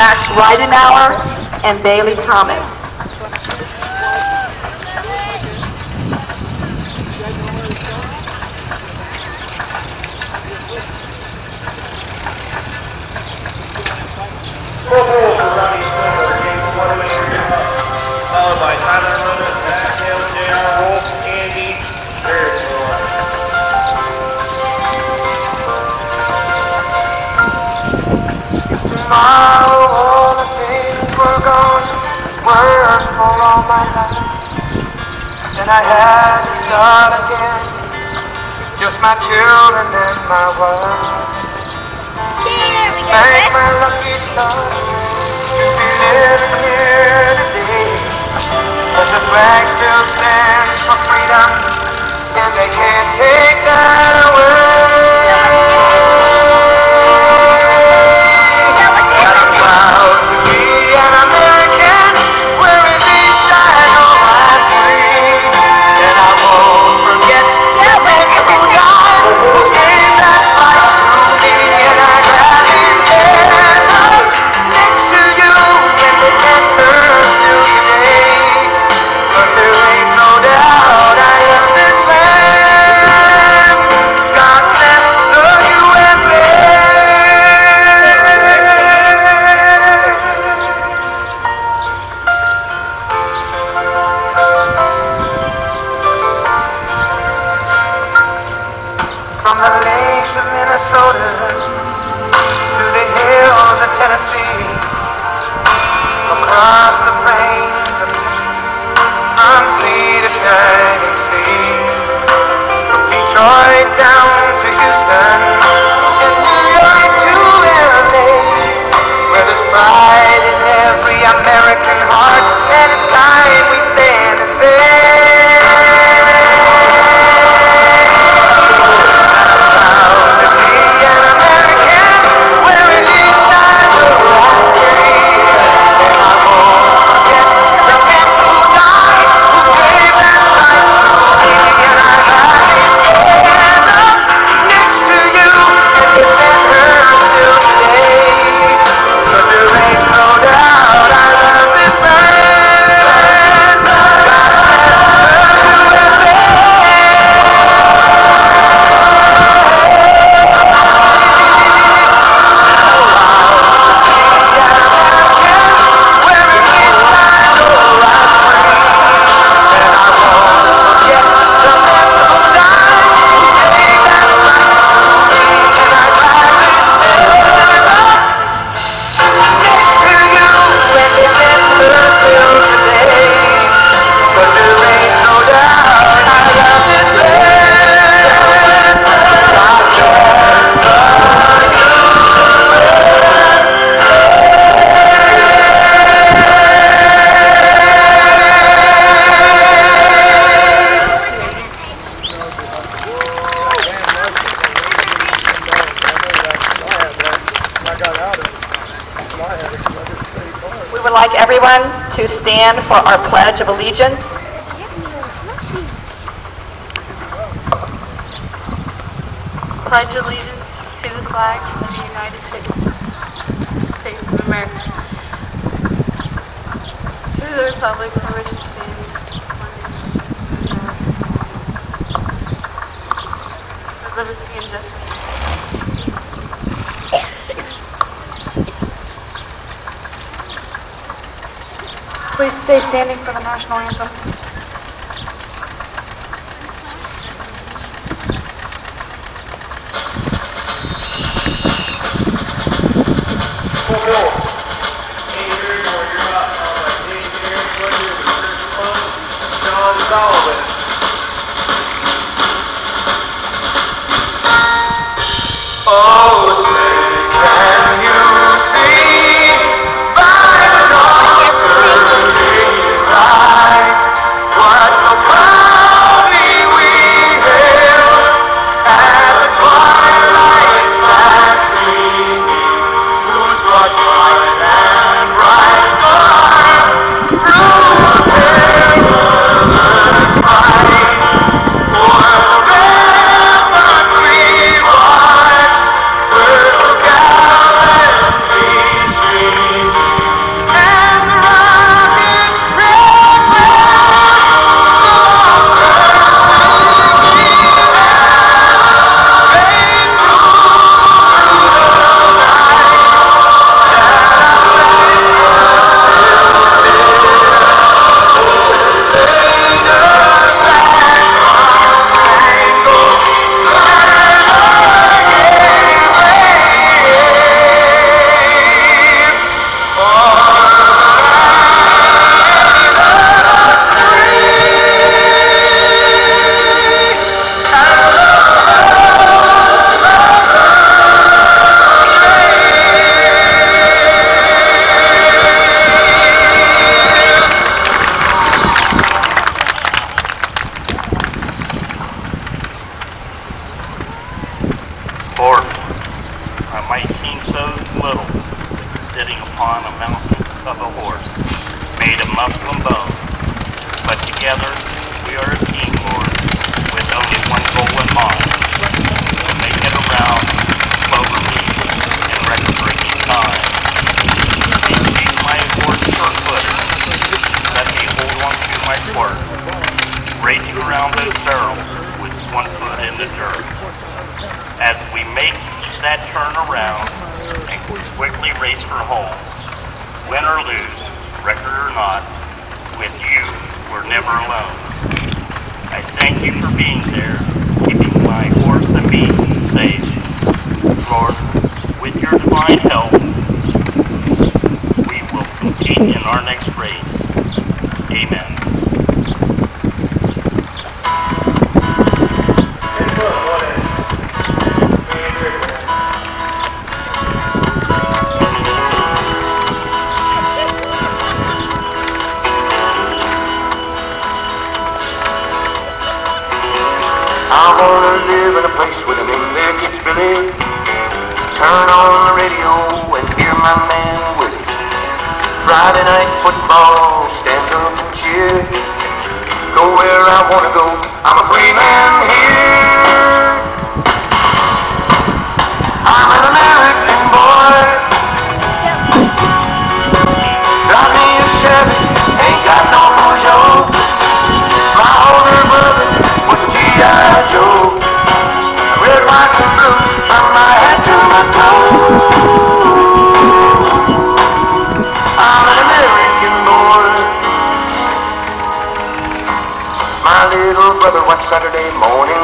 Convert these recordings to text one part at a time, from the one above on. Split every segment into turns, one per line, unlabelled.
Max Ridenauer, and Bailey Thomas.
And I had to start again, just my children and my wife. Thank my lucky stars to be living here today. But the flag still stands for freedom, and they can't take from Detroit down to Houston. And New York to LA, where there's pride in every American heart,
everyone to stand for our Pledge of Allegiance.
pledge allegiance to the flag of the United States, States of America, to the republic for which it stands, one nation, under God, liberty and justice.
Please stay standing for the national anthem.
Upon a mountain of a horse, made of muscle and bone. But together we are a team, Lord, with only one goal in mind. To make it around cloverleaf in record-breaking time. Keep my horse sure-foot. Let me hold on to my quirt. Racing around those barrels with one foot in the dirt. As we make that turn around and race for home, win or lose, record or not, with you, we're never alone. I thank you for being there, keeping my horse and me safe. Lord, with your divine help, we will compete in our next race. Amen.
Turn on the radio and hear my man Willie. Friday night football, stand up and cheer. Go where I wanna go, I'm a free man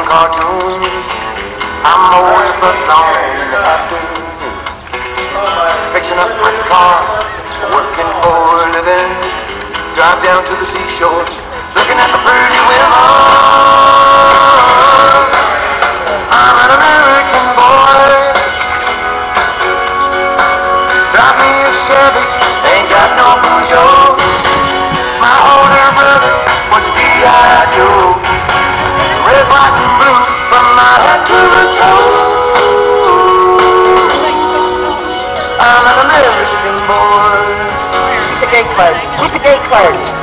I'm always long in the afternoon. Fixing up my car, working for a living. Drive down to the seashore, I'm